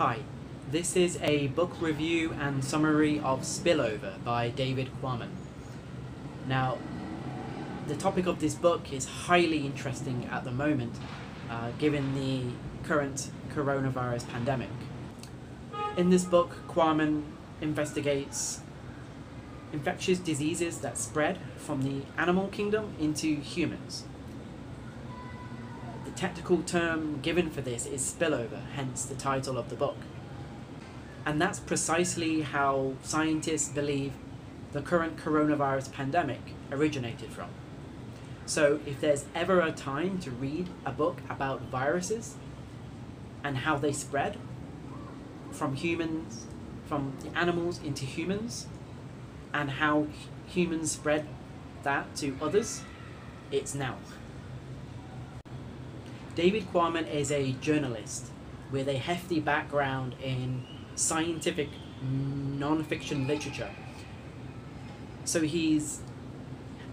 Hi, this is a book review and summary of Spillover by David Quammen. Now, the topic of this book is highly interesting at the moment, uh, given the current coronavirus pandemic. In this book, Quammen investigates infectious diseases that spread from the animal kingdom into humans. The technical term given for this is spillover, hence the title of the book. And that's precisely how scientists believe the current coronavirus pandemic originated from. So, if there's ever a time to read a book about viruses and how they spread from humans, from animals into humans, and how humans spread that to others, it's now. David Quammen is a journalist with a hefty background in scientific non-fiction literature. So he's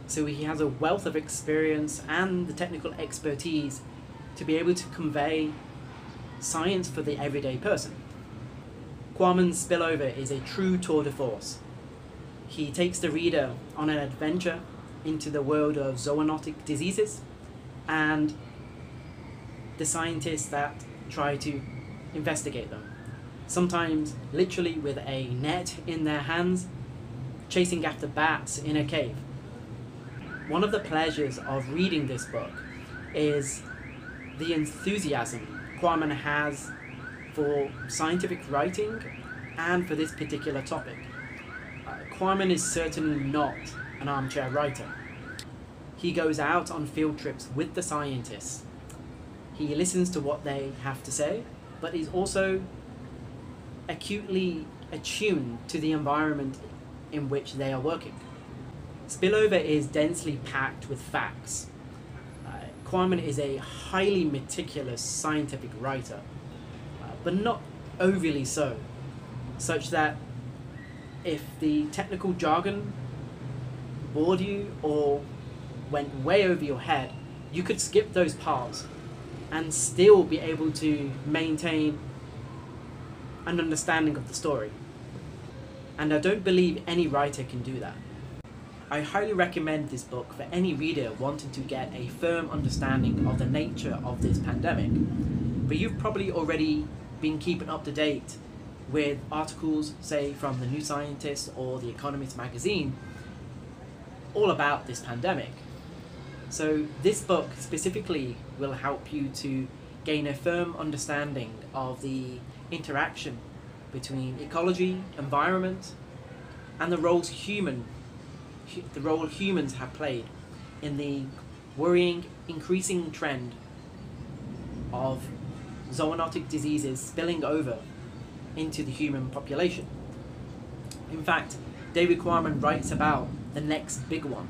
so he has a wealth of experience and the technical expertise to be able to convey science for the everyday person. Quammen's Spillover is a true tour de force. He takes the reader on an adventure into the world of zoonotic diseases and the scientists that try to investigate them. Sometimes, literally, with a net in their hands, chasing after bats in a cave. One of the pleasures of reading this book is the enthusiasm Quammen has for scientific writing and for this particular topic. Uh, Quammen is certainly not an armchair writer. He goes out on field trips with the scientists he listens to what they have to say, but he's also acutely attuned to the environment in which they are working. Spillover is densely packed with facts. Uh, is a highly meticulous scientific writer, uh, but not overly so, such that if the technical jargon bored you or went way over your head, you could skip those parts and still be able to maintain an understanding of the story. And I don't believe any writer can do that. I highly recommend this book for any reader wanting to get a firm understanding of the nature of this pandemic. But you've probably already been keeping up to date with articles, say, from the New Scientist or the Economist magazine, all about this pandemic. So this book specifically will help you to gain a firm understanding of the interaction between ecology, environment, and the roles human, the role humans have played in the worrying increasing trend of zoonotic diseases spilling over into the human population. In fact, David Quammen writes about the next big one,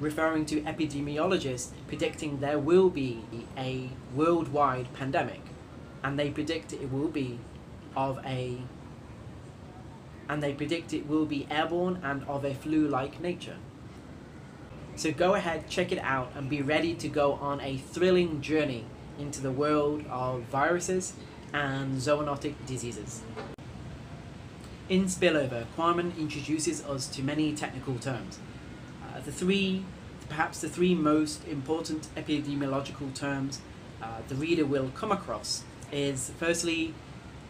referring to epidemiologists predicting there will be a worldwide pandemic and they predict it will be of a and they predict it will be airborne and of a flu-like nature. So go ahead, check it out and be ready to go on a thrilling journey into the world of viruses and zoonotic diseases. In Spillover, Quammen introduces us to many technical terms the three, perhaps the three most important epidemiological terms uh, the reader will come across is firstly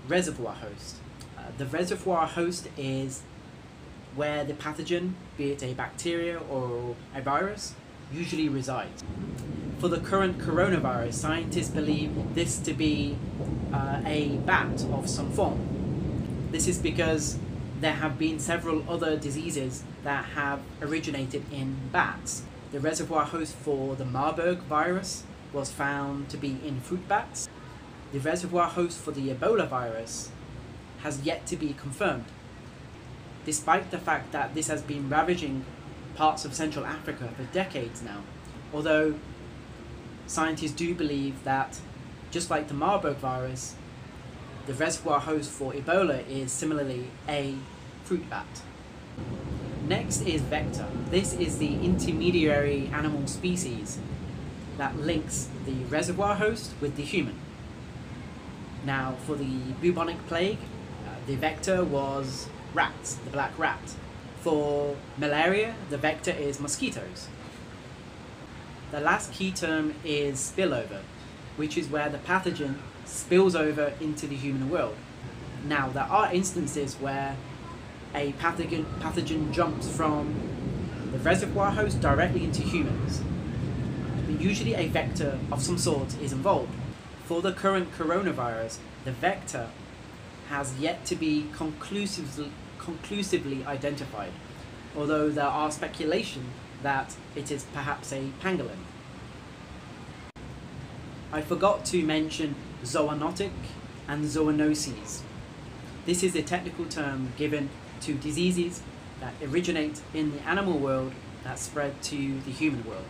reservoir host. Uh, the reservoir host is where the pathogen, be it a bacteria or a virus, usually resides. For the current coronavirus, scientists believe this to be uh, a bat of some form. This is because there have been several other diseases that have originated in bats. The reservoir host for the Marburg virus was found to be in fruit bats. The reservoir host for the Ebola virus has yet to be confirmed, despite the fact that this has been ravaging parts of Central Africa for decades now. Although scientists do believe that, just like the Marburg virus, the reservoir host for Ebola is similarly a fruit bat. Next is vector. This is the intermediary animal species that links the reservoir host with the human. Now, for the bubonic plague, uh, the vector was rats, the black rat. For malaria, the vector is mosquitoes. The last key term is spillover, which is where the pathogen spills over into the human world. Now, there are instances where a pathogen, pathogen jumps from the reservoir host directly into humans. But usually, a vector of some sort is involved. For the current coronavirus, the vector has yet to be conclusively, conclusively identified, although there are speculation that it is perhaps a pangolin. I forgot to mention zoonotic and zoonoses. This is a technical term given to diseases that originate in the animal world that spread to the human world.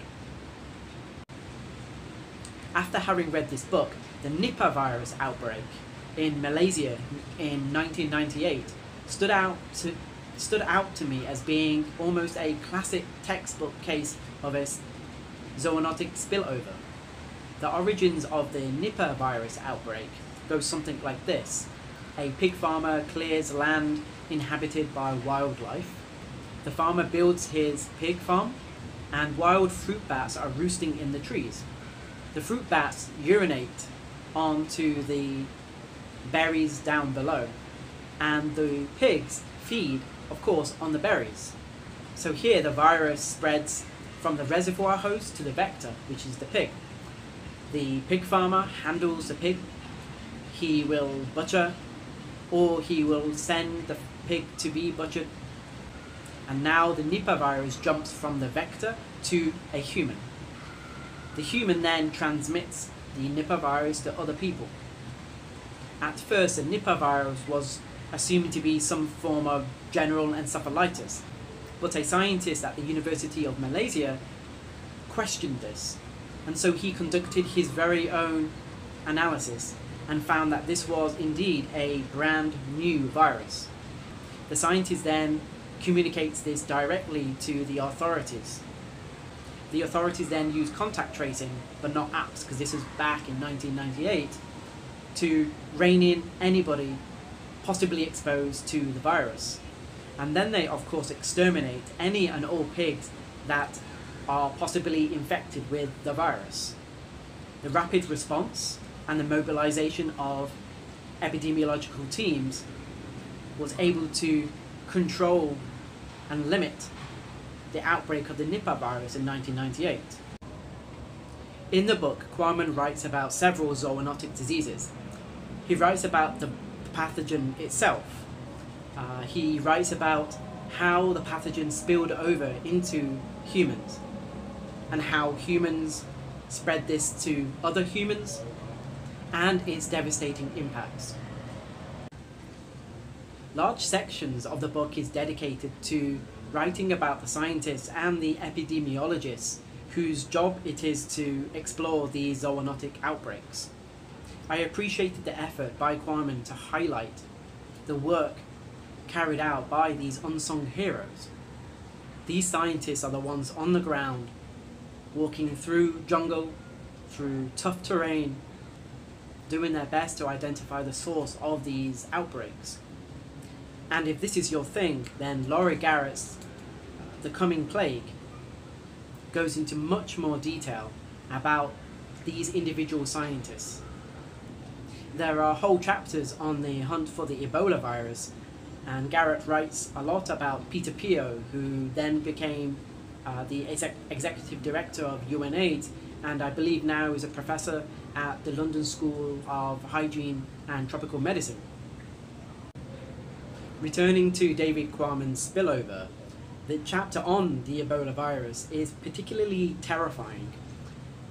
After having read this book, the Nipah virus outbreak in Malaysia in 1998 stood out to, stood out to me as being almost a classic textbook case of a zoonotic spillover. The origins of the Nipah virus outbreak goes something like this. A pig farmer clears land inhabited by wildlife. The farmer builds his pig farm and wild fruit bats are roosting in the trees. The fruit bats urinate onto the berries down below and the pigs feed, of course, on the berries. So here the virus spreads from the reservoir host to the vector, which is the pig. The pig farmer handles the pig. He will butcher or he will send the pig to be butchered. And now the Nipah virus jumps from the vector to a human. The human then transmits the Nipah virus to other people. At first, the Nipah virus was assumed to be some form of general encephalitis, but a scientist at the University of Malaysia questioned this, and so he conducted his very own analysis and found that this was indeed a brand new virus. The scientist then communicates this directly to the authorities. The authorities then use contact tracing, but not apps, because this was back in 1998, to rein in anybody possibly exposed to the virus. And then they, of course, exterminate any and all pigs that are possibly infected with the virus. The rapid response and the mobilization of epidemiological teams was able to control and limit the outbreak of the Nipah virus in 1998. In the book, Quammen writes about several zoonotic diseases. He writes about the pathogen itself. Uh, he writes about how the pathogen spilled over into humans and how humans spread this to other humans and its devastating impacts. Large sections of the book is dedicated to writing about the scientists and the epidemiologists whose job it is to explore these zoonotic outbreaks. I appreciated the effort by Quammen to highlight the work carried out by these unsung heroes. These scientists are the ones on the ground, walking through jungle, through tough terrain, doing their best to identify the source of these outbreaks. And if this is your thing, then Laurie Garrett's uh, The Coming Plague goes into much more detail about these individual scientists. There are whole chapters on the hunt for the Ebola virus, and Garrett writes a lot about Peter Piot, who then became uh, the exec- executive director of UNAIDS, and I believe now is a professor at the London School of Hygiene and Tropical Medicine. Returning to David Quammen's spillover, the chapter on the Ebola virus is particularly terrifying.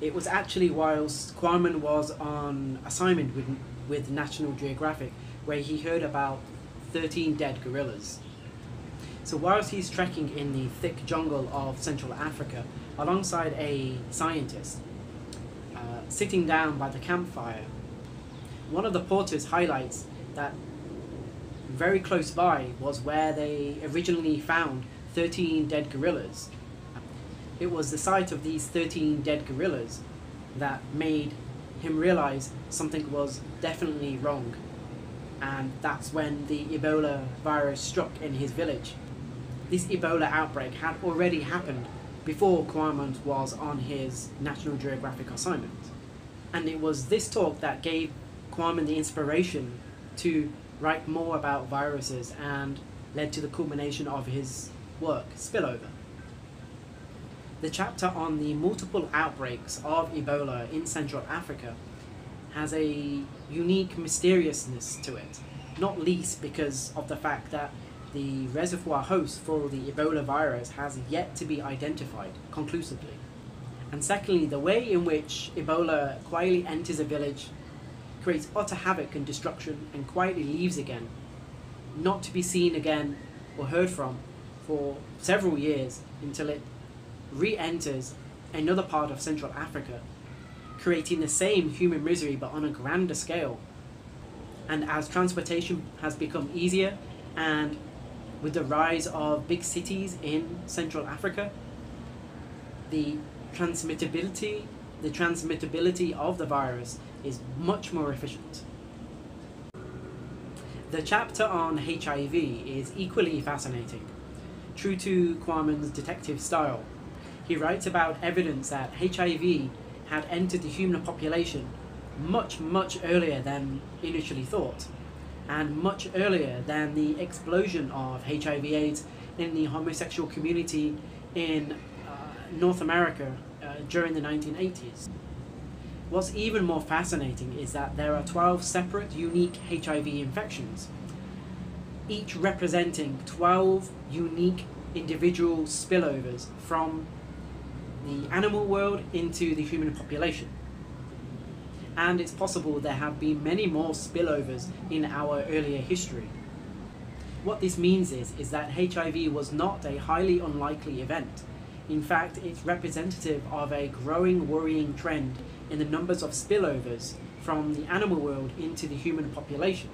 It was actually whilst Quammen was on assignment with, with National Geographic where he heard about 13 dead gorillas. So whilst he's trekking in the thick jungle of Central Africa alongside a scientist, uh, sitting down by the campfire. One of the porters highlights that very close by was where they originally found 13 dead gorillas. It was the sight of these 13 dead gorillas that made him realize something was definitely wrong. And that's when the Ebola virus struck in his village. This Ebola outbreak had already happened before Quammen was on his National Geographic assignment. And it was this talk that gave Quammen the inspiration to write more about viruses and led to the culmination of his work, Spillover. The chapter on the multiple outbreaks of Ebola in Central Africa has a unique mysteriousness to it, not least because of the fact that the reservoir host for the Ebola virus has yet to be identified conclusively. And secondly, the way in which Ebola quietly enters a village, creates utter havoc and destruction, and quietly leaves again, not to be seen again or heard from for several years until it re enters another part of Central Africa, creating the same human misery but on a grander scale. And as transportation has become easier, and with the rise of big cities in Central Africa, the transmittability the transmittability of the virus is much more efficient. The chapter on HIV is equally fascinating. True to Quammen's detective style, he writes about evidence that HIV had entered the human population much, much earlier than initially thought, and much earlier than the explosion of HIV/AIDS in the homosexual community in uh, North America uh, during the 1980s. What's even more fascinating is that there are 12 separate unique HIV infections, each representing 12 unique individual spillovers from the animal world into the human population. And it's possible there have been many more spillovers in our earlier history. What this means is, is that HIV was not a highly unlikely event. In fact, it's representative of a growing worrying trend in the numbers of spillovers from the animal world into the human population.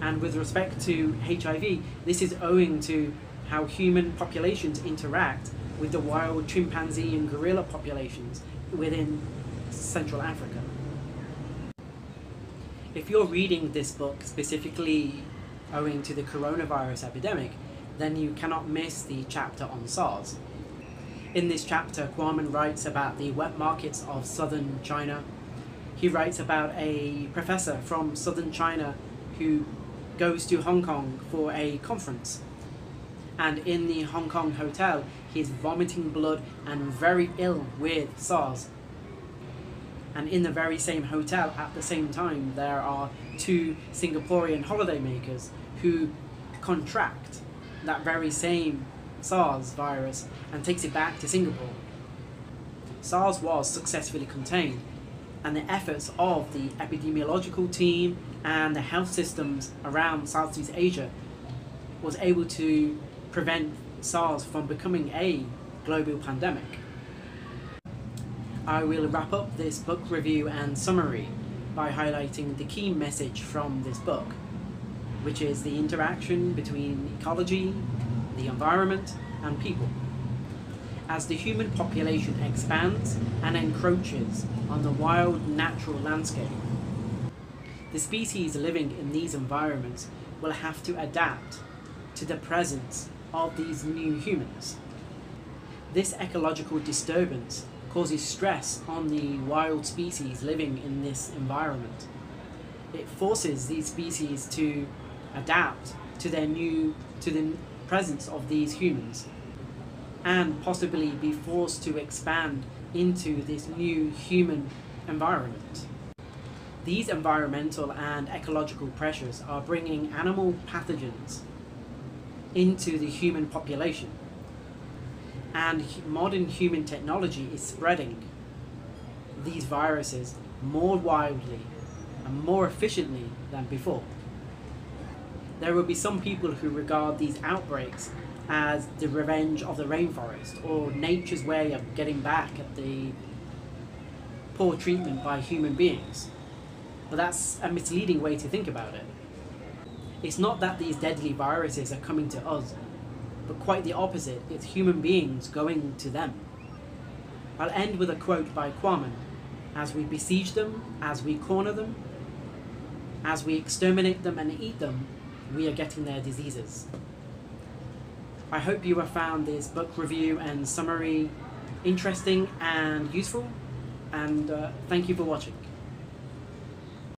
And with respect to HIV, this is owing to how human populations interact with the wild chimpanzee and gorilla populations within Central Africa. If you're reading this book specifically owing to the coronavirus epidemic, then you cannot miss the chapter on SARS. In this chapter, Quammen writes about the wet markets of southern China. He writes about a professor from southern China who goes to Hong Kong for a conference. And in the Hong Kong hotel, he's vomiting blood and very ill with SARS. And in the very same hotel at the same time, there are two Singaporean holidaymakers who contract that very same SARS virus and takes it back to Singapore. SARS was successfully contained, and the efforts of the epidemiological team and the health systems around Southeast Asia was able to prevent SARS from becoming a global pandemic. I will wrap up this book review and summary by highlighting the key message from this book, which is the interaction between ecology, the environment, and people. As the human population expands and encroaches on the wild natural landscape, the species living in these environments will have to adapt to the presence of these new humans. This ecological disturbance causes stress on the wild species living in this environment. It forces these species to adapt to their new to the presence of these humans and possibly be forced to expand into this new human environment. These environmental and ecological pressures are bringing animal pathogens into the human population. And modern human technology is spreading these viruses more wildly and more efficiently than before. There will be some people who regard these outbreaks as the revenge of the rainforest or nature's way of getting back at the poor treatment by human beings. But that's a misleading way to think about it. It's not that these deadly viruses are coming to us, but quite the opposite. It's human beings going to them. I'll end with a quote by Quammen, as we besiege them, as we corner them, as we exterminate them and eat them, we are getting their diseases. I hope you have found this book review and summary interesting and useful, and uh, thank you for watching.